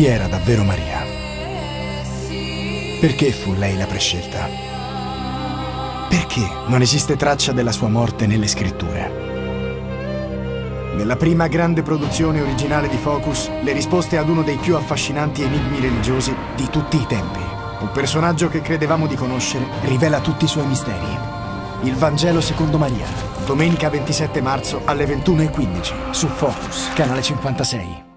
chi era davvero Maria? Perché fu lei la prescelta? Perché non esiste traccia della sua morte nelle scritture? Nella prima grande produzione originale di Focus, le risposte ad uno dei più affascinanti enigmi religiosi di tutti i tempi. Un personaggio che credevamo di conoscere rivela tutti i suoi misteri. Il Vangelo secondo Maria, domenica 27 marzo alle 21.15 su Focus, canale 56.